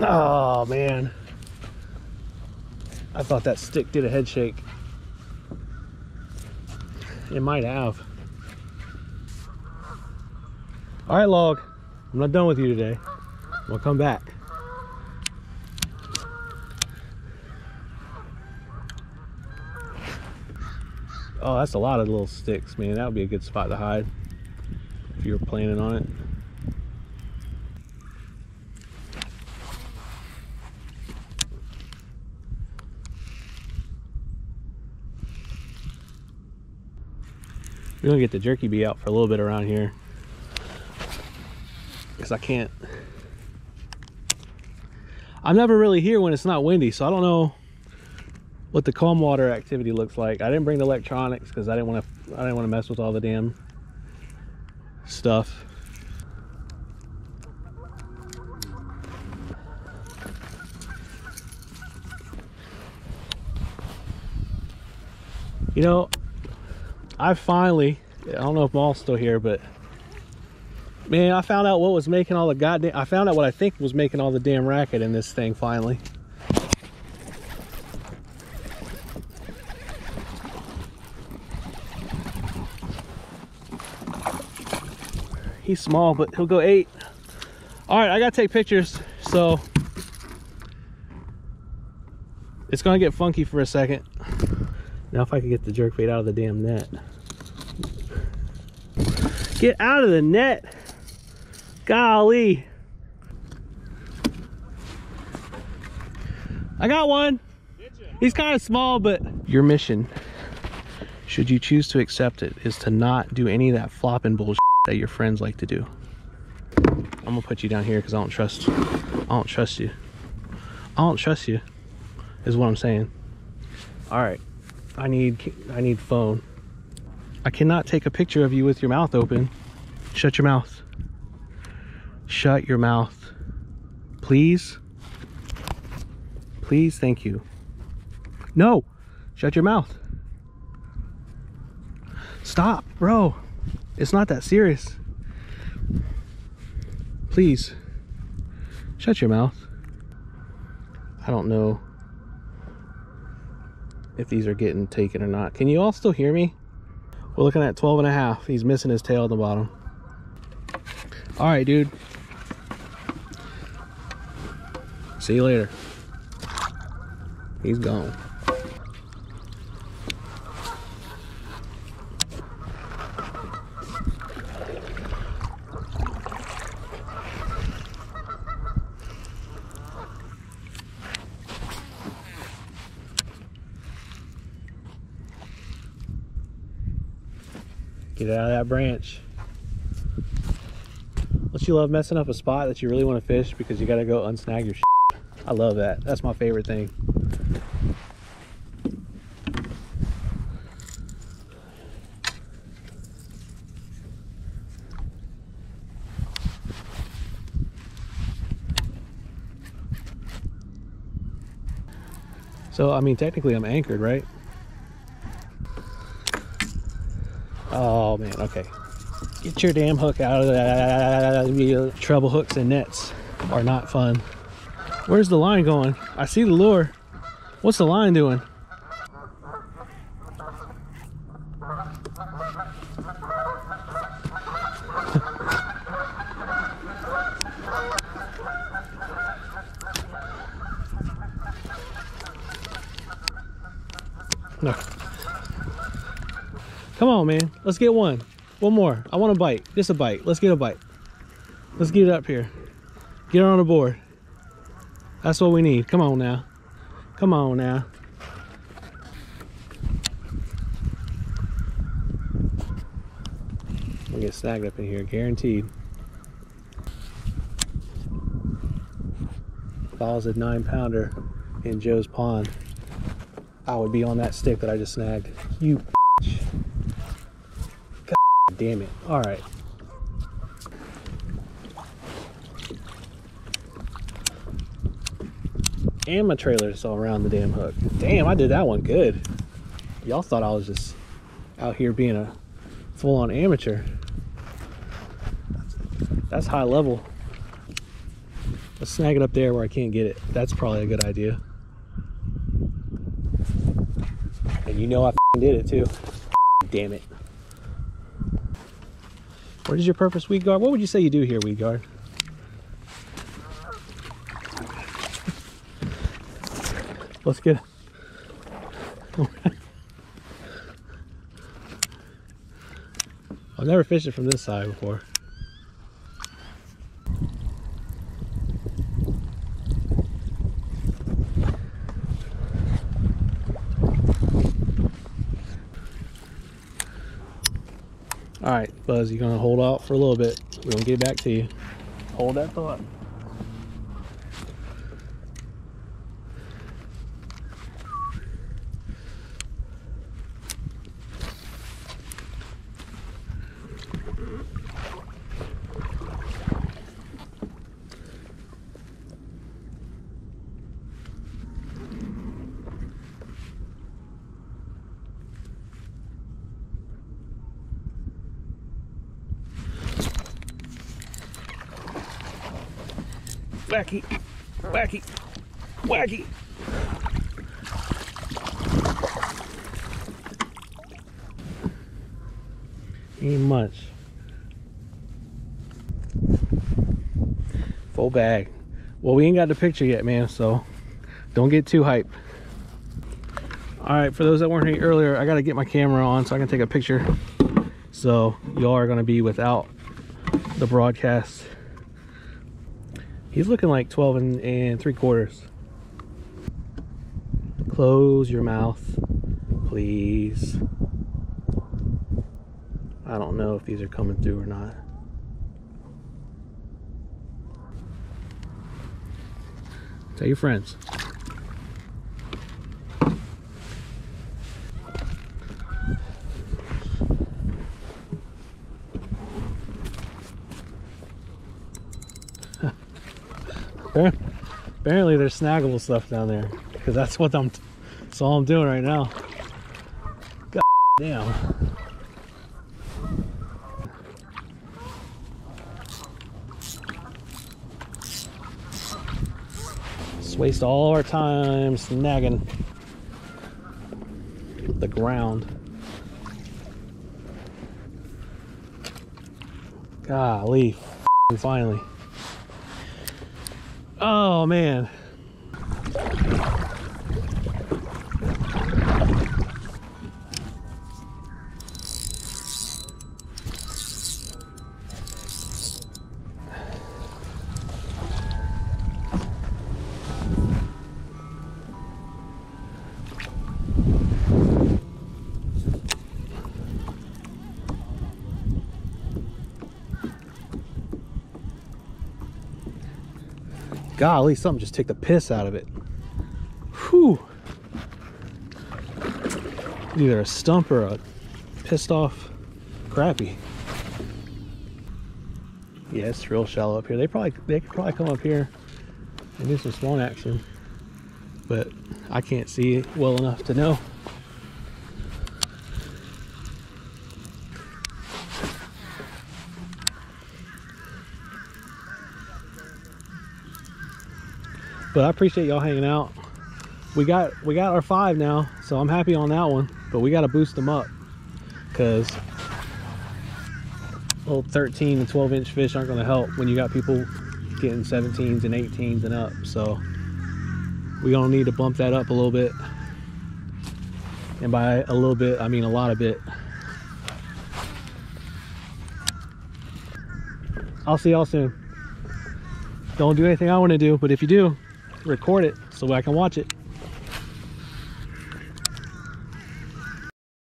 Oh man. I thought that stick did a head shake. It might have. All right, log. I'm not done with you today. I'm come back. Oh, that's a lot of little sticks, man. That would be a good spot to hide if you were planning on it. We're gonna get the jerk bait out for a little bit around here. Because I can't. I'm never really here when it's not windy, so I don't know what the calm water activity looks like. I didn't bring the electronics because I didn't want to I didn't want to mess with all the damn stuff. You know, I finally, I don't know if Maul's still here, but man, I found out what was making all the goddamn, I found out what I think was making all the damn racket in this thing finally. He's small, but he'll go eight. All right, I gotta take pictures, so it's gonna get funky for a second. Now if I could get the jerk bait out of the damn net. Get out of the net. Golly. I got one. He's kind of small, but your mission, should you choose to accept it, is to not do any of that flopping bullshit that your friends like to do. I'm gonna put you down here because I don't trust I don't trust you. I don't trust you, is what I'm saying. All right. I need I need phone. I cannot take a picture of you with your mouth open. Shut your mouth. Shut your mouth. Please. Please, thank you. No. Shut your mouth. Stop, bro. It's not that serious. Please. Shut your mouth. I don't know if these are getting taken or not. Can you all still hear me? We're looking at 12 and a half. He's missing his tail at the bottom. All right, dude. See you later. He's gone. Get out of that branch. Don't you love messing up a spot that you really want to fish because you got to go unsnag your shit? I love that. That's my favorite thing. So, I mean, technically I'm anchored, right? Oh man, okay. Get your damn hook out of that. Treble hooks and nets are not fun. Where's the line going? I see the lure. What's the line doing? no. Come on, man. Let's get one. One more. I want a bite. Just a bite. Let's get a bite. Let's get it up here. Get her on the board. That's what we need. Come on now. Come on now. We'll get snagged up in here, guaranteed. If I was a nine pounder in Joe's pond, I would be on that stick that I just snagged. You damn it. All right. And my trailer trailer's all around the damn hook. Damn, I did that one good. Y'all thought I was just out here being a full-on amateur. That's high level. Let's snag it up there where I can't get it. That's probably a good idea. And you know I did it too. Damn it. What is your purpose, weed guard? What would you say you do here, weed guard? Let's get. I've never fished it from this side before. All right, Buzz, you're gonna hold out for a little bit. We're gonna get back to you. Hold that thought. Wacky, wacky, wacky. Ain't much. Full bag. Well, we ain't got the picture yet, man, so don't get too hype. All right, for those that weren't here earlier, I gotta get my camera on so I can take a picture. So y'all are gonna be without the broadcast. He's looking like 12 and, and three quarters. Close your mouth, please. I don't know if these are coming through or not. Tell your friends. Apparently there's snaggable stuff down there because that's what I'm that's all I'm doing right now. God damn. Just waste all our time snagging the ground. Golly, finally. Oh man. Golly, something just took the piss out of it. Whew. Either a stump or a pissed off crappie. Yeah, it's real shallow up here. They probably they could probably come up here and do some spawn action. But I can't see it well enough to know. But I appreciate y'all hanging out. We got we got our five now, so I'm happy on that one. But we got to boost them up because little 13 and 12 inch fish aren't going to help when you got people getting 17s and 18s and up. So we're going to need to bump that up a little bit. And by a little bit, I mean a lot of bit. I'll see y'all soon. Don't do anything I want to do, but if you do, record it so I can watch it.